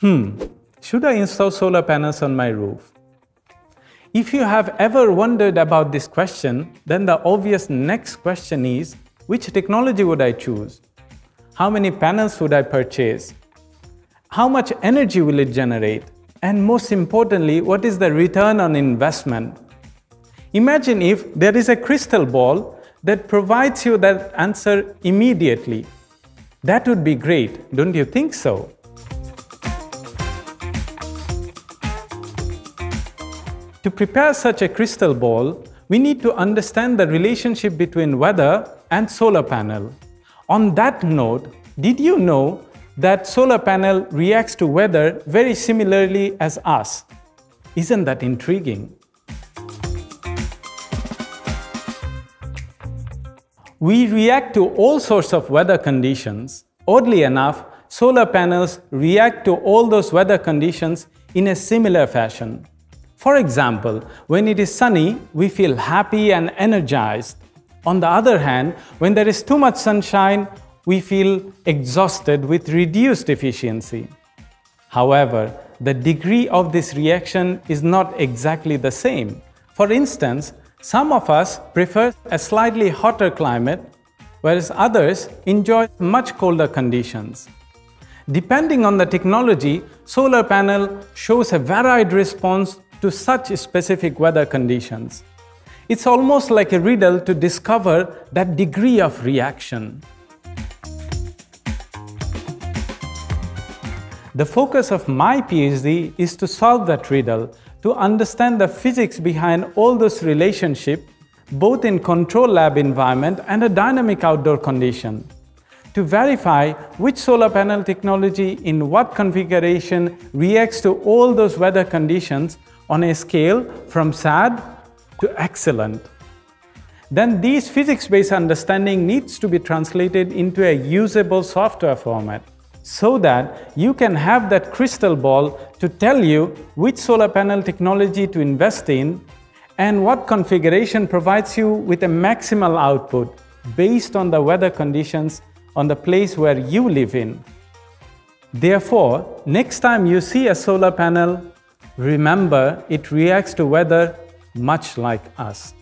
Hmm, should I install solar panels on my roof? If you have ever wondered about this question, then the obvious next question is which technology would I choose? How many panels would I purchase? How much energy will it generate? And most importantly, what is the return on investment? Imagine if there is a crystal ball that provides you that answer immediately. That would be great, don't you think so? To prepare such a crystal ball, we need to understand the relationship between weather and solar panel. On that note, did you know that solar panel reacts to weather very similarly as us? Isn't that intriguing? We react to all sorts of weather conditions. Oddly enough, solar panels react to all those weather conditions in a similar fashion. For example, when it is sunny, we feel happy and energized. On the other hand, when there is too much sunshine, we feel exhausted with reduced efficiency. However, the degree of this reaction is not exactly the same. For instance, some of us prefer a slightly hotter climate, whereas others enjoy much colder conditions. Depending on the technology, solar panel shows a varied response to such specific weather conditions. It's almost like a riddle to discover that degree of reaction. The focus of my PhD is to solve that riddle to understand the physics behind all those relationships, both in control lab environment and a dynamic outdoor condition. To verify which solar panel technology in what configuration reacts to all those weather conditions on a scale from sad to excellent. Then these physics-based understanding needs to be translated into a usable software format so that you can have that crystal ball to tell you which solar panel technology to invest in and what configuration provides you with a maximal output based on the weather conditions on the place where you live in. Therefore, next time you see a solar panel, remember it reacts to weather much like us.